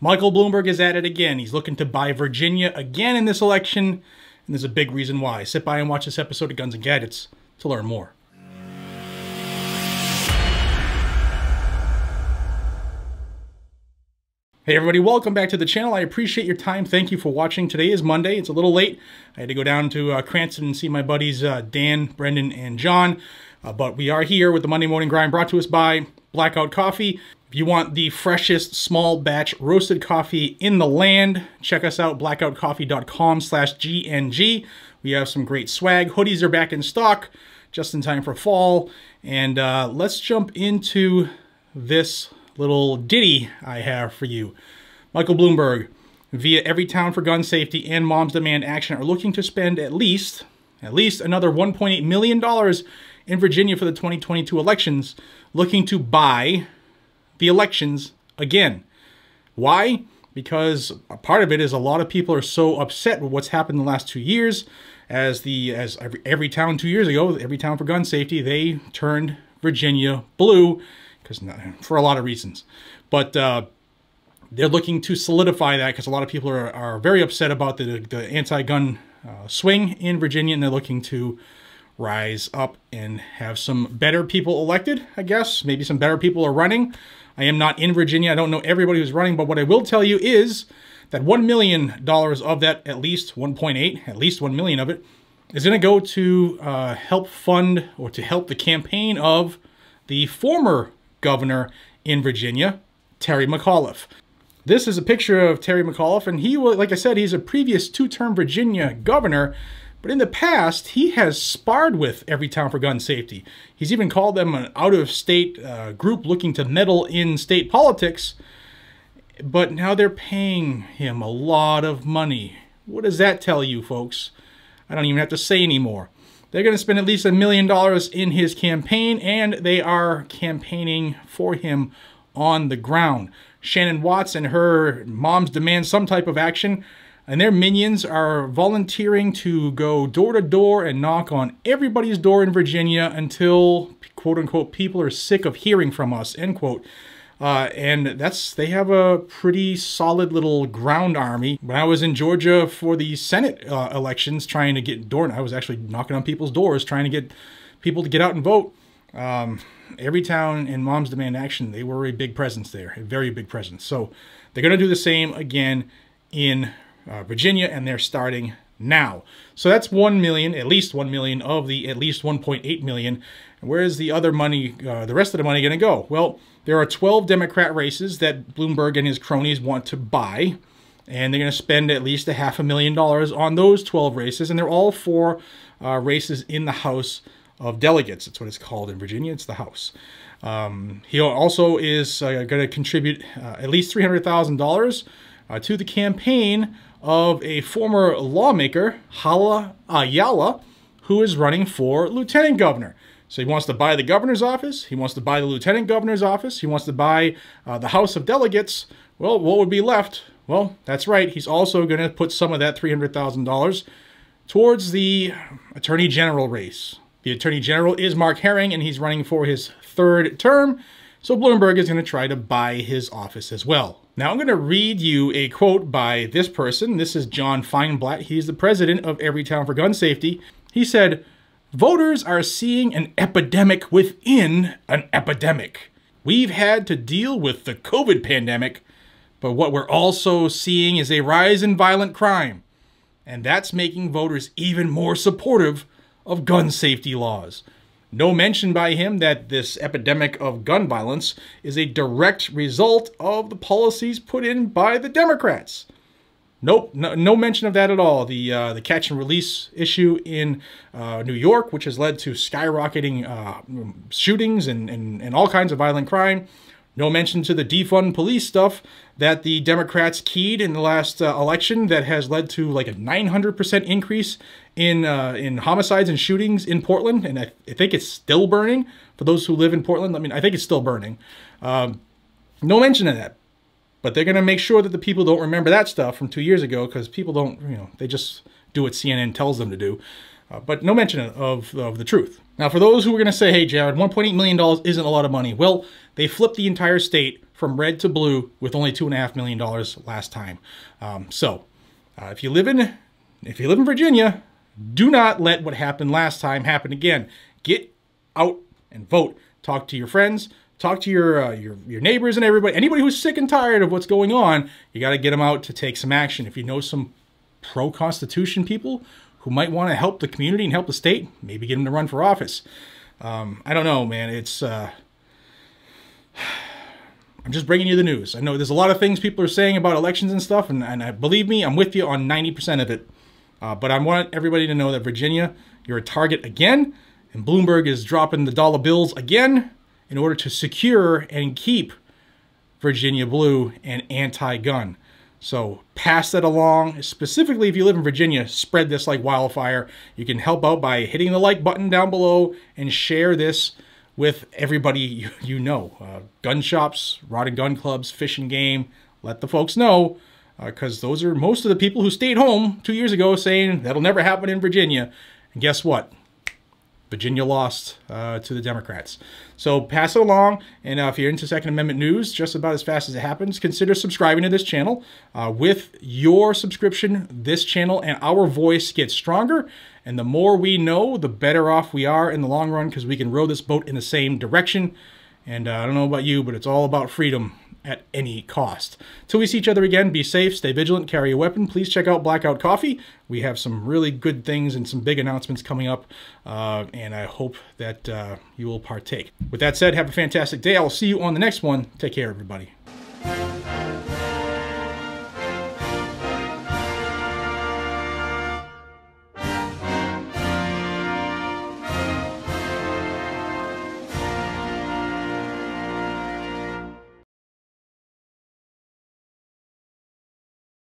Michael Bloomberg is at it again. He's looking to buy Virginia again in this election, and there's a big reason why. Sit by and watch this episode of Guns and Gadgets to learn more. Hey everybody, welcome back to the channel. I appreciate your time. Thank you for watching. Today is Monday. It's a little late. I had to go down to uh, Cranston and see my buddies uh, Dan, Brendan, and John. Uh, but we are here with the Monday Morning Grind brought to us by Blackout Coffee. You want the freshest small batch roasted coffee in the land, check us out, blackoutcoffee.com slash GNG. We have some great swag. Hoodies are back in stock, just in time for fall. And uh, let's jump into this little ditty I have for you. Michael Bloomberg, via Everytown for Gun Safety and Moms Demand Action, are looking to spend at least, at least another $1.8 million in Virginia for the 2022 elections, looking to buy the elections again. Why? Because a part of it is a lot of people are so upset with what's happened in the last two years. As the as every, town two years ago, Everytown for Gun Safety, they turned Virginia blue because for a lot of reasons. But uh, they're looking to solidify that because a lot of people are, are very upset about the, the anti-gun uh, swing in Virginia, and they're looking to rise up and have some better people elected, I guess. Maybe some better people are running. I am not in Virginia. I don't know everybody who's running, but what I will tell you is that $1 million of that, at least 1.8, at least 1 million of it, is going to go to uh, help fund or to help the campaign of the former governor in Virginia, Terry McAuliffe. This is a picture of Terry McAuliffe, and he, like I said, he's a previous two-term Virginia governor, but in the past, he has sparred with Everytown for Gun Safety. He's even called them an out-of-state uh, group looking to meddle in state politics, but now they're paying him a lot of money. What does that tell you, folks? I don't even have to say anymore. They're going to spend at least a million dollars in his campaign, and they are campaigning for him on the ground. Shannon Watts and her moms demand some type of action, and their minions are volunteering to go door to door and knock on everybody's door in Virginia until, quote unquote, people are sick of hearing from us, end quote. Uh, and that's they have a pretty solid little ground army. When I was in Georgia for the Senate uh, elections, trying to get door, I was actually knocking on people's doors, trying to get people to get out and vote. Um, Everytown and Moms Demand Action, they were a big presence there, a very big presence. So they're going to do the same again in uh, Virginia, and they're starting now. So that's 1 million, at least 1 million of the at least 1.8 million. Where is the other money, uh, the rest of the money going to go? Well, there are 12 Democrat races that Bloomberg and his cronies want to buy, and they're going to spend at least a half a million dollars on those 12 races, and they're all for uh, races in the House of Delegates. That's what it's called in Virginia. It's the House. Um, he also is uh, going to contribute uh, at least $300,000 uh, to the campaign of a former lawmaker, Hala Ayala, who is running for lieutenant governor. So he wants to buy the governor's office. He wants to buy the lieutenant governor's office. He wants to buy uh, the House of Delegates. Well, what would be left? Well, that's right. He's also going to put some of that $300,000 towards the attorney general race. The attorney general is Mark Herring, and he's running for his third term. So Bloomberg is going to try to buy his office as well. Now I'm going to read you a quote by this person. This is John Feinblatt. He's the president of Everytown for Gun Safety. He said, Voters are seeing an epidemic within an epidemic. We've had to deal with the COVID pandemic, but what we're also seeing is a rise in violent crime. And that's making voters even more supportive of gun safety laws. No mention by him that this epidemic of gun violence is a direct result of the policies put in by the Democrats. Nope, no, no, mention of that at all. The uh, the catch and release issue in uh, New York, which has led to skyrocketing uh, shootings and, and, and all kinds of violent crime. No mention to the defund police stuff that the Democrats keyed in the last uh, election that has led to like a 900% increase in uh, in homicides and shootings in Portland. And I, I, think it's still burning for those who live in Portland. I mean, I think it's still burning. Um, no mention of that. But they're going to make sure that the people don't remember that stuff from two years ago because people don't, you know, they just do what CNN tells them to do. Uh, but no mention of, of the truth. Now, for those who are going to say, hey, Jared, $1.8 million isn't a lot of money, well, they flipped the entire state from red to blue with only $2.5 million last time. Um, so, uh, if you live in if you live in Virginia, do not let what happened last time happen again. Get out and vote. Talk to your friends. Talk to your uh, your your neighbors and everybody. Anybody who's sick and tired of what's going on, you got to get them out to take some action. If you know some pro-constitution people who might want to help the community and help the state, maybe get him to run for office. Um, I don't know, man. It's uh, I'm just bringing you the news. I know there's a lot of things people are saying about elections and stuff, and, and I, believe me, I'm with you on 90% of it. Uh, but I want everybody to know that Virginia, you're a target again, and Bloomberg is dropping the dollar bills again in order to secure and keep Virginia blue and anti-gun. So pass that along. Specifically, if you live in Virginia, spread this like wildfire. You can help out by hitting the like button down below and share this with everybody you, know. Uh, gun shops, rod and gun clubs, fishing game. Let the folks know because uh, those are most of the people who stayed home two years ago saying that'll never happen in Virginia. And guess what? Virginia lost uh, to the Democrats. So pass it along, and uh, if you're into Second Amendment news, just about as fast as it happens, consider subscribing to this channel. Uh, with your subscription, this channel and our voice gets stronger, and the more we know, the better off we are in the long run because we can row this boat in the same direction. And uh, I don't know about you, but it's all about freedom at any cost. Till we see each other again, be safe, stay vigilant, carry a weapon. Please check out Blackout Coffee. We have some really good things and some big announcements coming up, uh, and I hope that uh, you will partake. With that said, have a fantastic day. I will see you on the next one. Take care, everybody.